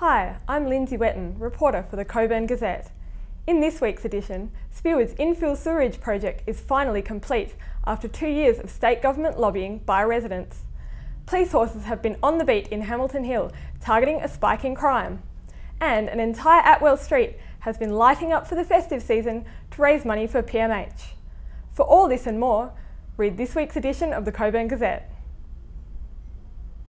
Hi, I'm Lyndsey Wetton, reporter for the Cockburn Gazette. In this week's edition, Spearwood's infill sewerage project is finally complete after two years of state government lobbying by residents. Police horses have been on the beat in Hamilton Hill, targeting a spike in crime. And an entire Atwell Street has been lighting up for the festive season to raise money for PMH. For all this and more, read this week's edition of the Cockburn Gazette.